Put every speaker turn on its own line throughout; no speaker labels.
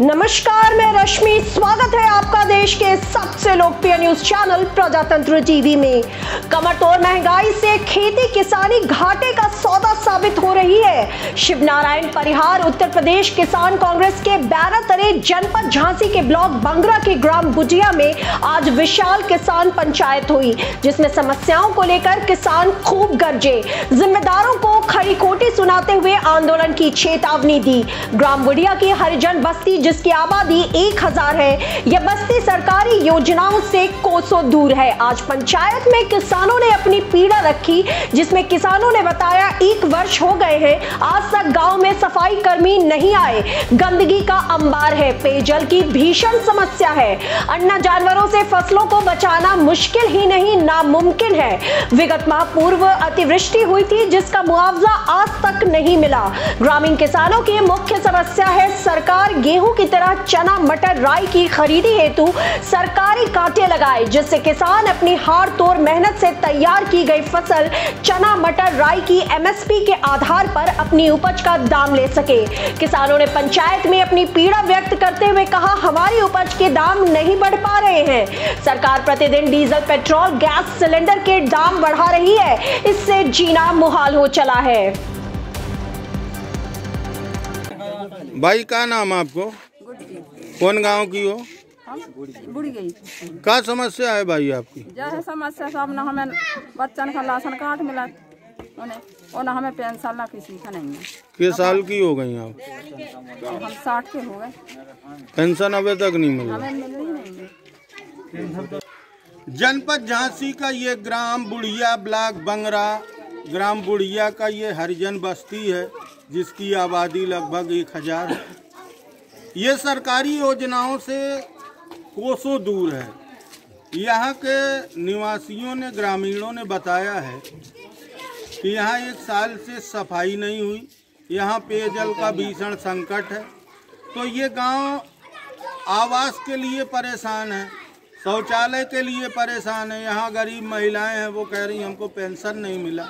नमस्कार, मैं रश्मि। स्वागत है आपका देश के सबसे लोकप्रिय न्यूज़ चैनल प्रजातंत्र टीवी में। कमर तोड़ महँगाई से खेती किसानी घाटे का सौदा साबित हो रही है। शिवनारायण परिहार, उत्तर प्रदेश किसान कांग्रेस के बैनर तले जनपद झांसी के ब्लॉक बंगरा के ग्राम गुजिया में आज विशाल किसान पंचायत हुई, जिसमें समस्याओं को लेकर किसान खूब गरजे। जिम्मेदारों को खरी खोटी सुनाते हुए आंदोलन की चेतावनी दी। ग्राम गुडिया की हरिजन बस्ती जिसकी आबादी एक हज़ार है। यह बस्ती सरकारी योजनाओं से कोसों दूर है। आज पंचायत में किसानों ने अपनी पीड़ा रखी, जिसमें किसानों ने बताया एक वर्ष हो गए हैं। आज तक गाँव में सफ़ाई कर्मी नहीं आए। गंदगी का अंबार है। पेयजल की भीषण समस्या है। अन्ना जानवरों से फ़सलों को बचाना मुश्किल ही नहीं, नामुमकिन है। विगत माह पूर्व अतिवृष्टि हुई थी, जिसका मुआवजा आज तक नहीं मिला। ग्रामीण किसानों की मुख्य समस्या है सरकार गेहूँ की तरह चना, मटर, राई की खरीदी हेतु सरकारी कांटे लगाए, जिससे किसान अपनी हार तोड़ मेहनत से तैयार की गई फ़सल चना, मटर, राई की एमएसपी के आधार पर अपनी उपज का दाम ले सके। किसानों ने पंचायत में अपनी पीड़ा व्यक्त करते हुए कहा, हमारी उपज के दाम नहीं बढ़ पा रहे हैं। सरकार प्रतिदिन डीजल, पेट्रोल, गैस सिलेंडर के दाम बढ़ा रही है। इससे जीना मुहाल हो चला है।
भाई का नाम आपको? कौन गाँव की हो?
हम? बुढ़ गई।
का समस्या है भाई आपकी?
जैसे समस्या सब न हमें बच्चन का राशन कार्ड मिला। उन्हें और न हमें पेंशन ना किसी का नहीं है।
किस साल की हो गई आप?
हम साठ के हो गए।
पेंशन अभी तक नहीं मिल। जनपद झांसी का ये ग्राम बुढ़िया ब्लॉक बंगरा। ग्राम बुढ़िया का ये हरिजन बस्ती है जिसकी आबादी लगभग एक हज़ार है। ये सरकारी योजनाओं से कोसों दूर है। यहाँ के निवासियों ने, ग्रामीणों ने बताया है कि यहाँ एक साल से सफ़ाई नहीं हुई, यहाँ पेयजल का भीषण संकट है। तो ये गाँव आवास के लिए परेशान है। शौचालय के लिए परेशान है। यहाँ गरीब महिलाएँ हैं वो कह रही हमको पेंशन नहीं मिला।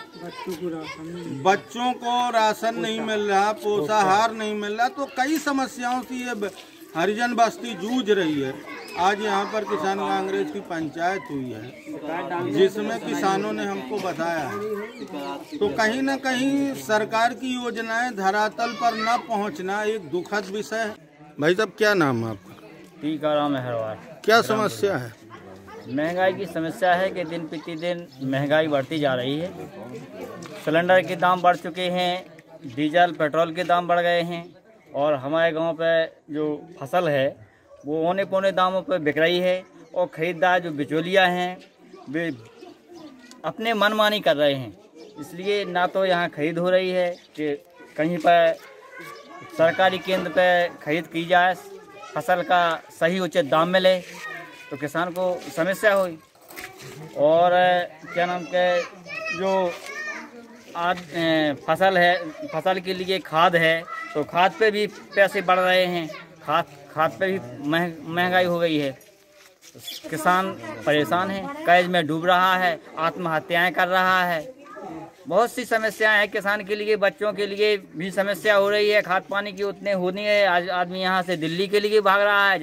बच्चों को राशन नहीं मिल। रहा पोषाहार नहीं मिल रहा तो कई समस्याओं से ये हरिजन बस्ती जूझ रही है। आज यहाँ पर किसान कांग्रेस की पंचायत हुई है जिसमें किसानों ने हमको बताया है। तो कहीं ना कहीं सरकार की योजनाएँ धरातल पर न पहुँचना एक दुखद विषय है। भाई साहब क्या नाम है आपका?
टीकाराम हरवार
क्या समस्या है?
महँगाई की समस्या है कि दिन प्रतिदिन महँगाई बढ़ती जा रही है। सिलेंडर के दाम बढ़ चुके हैं, डीजल, पेट्रोल के दाम बढ़ गए हैं और हमारे गाँव पे जो फ़सल है, वो औने पौने दामों पर बिक रही है और ख़रीदार जो बिचौलिया हैं, वे अपने मनमानी कर रहे हैं। इसलिए ना तो यहाँ खरीद हो रही है कि कहीं पर सरकारी केंद्र पर खरीद की जाए फ़सल का सही उचित दाम मिले तो किसान को समस्या हुई। और क्या नाम के, जो आज फ़सल है, फ़सल के लिए खाद है तो खाद पे भी पैसे बढ़ रहे हैं। खाद खाद पे भी महंग, महँगाई हो गई है। किसान परेशान है कर्ज में डूब रहा है, आत्महत्याएँ कर रहा है। बहुत सी समस्याएँ हैं किसान के लिए, बच्चों के लिए भी समस्या हो रही है, खाद पानी की उतने होनी है, आज आदमी यहाँ से दिल्ली के लिए भाग रहा है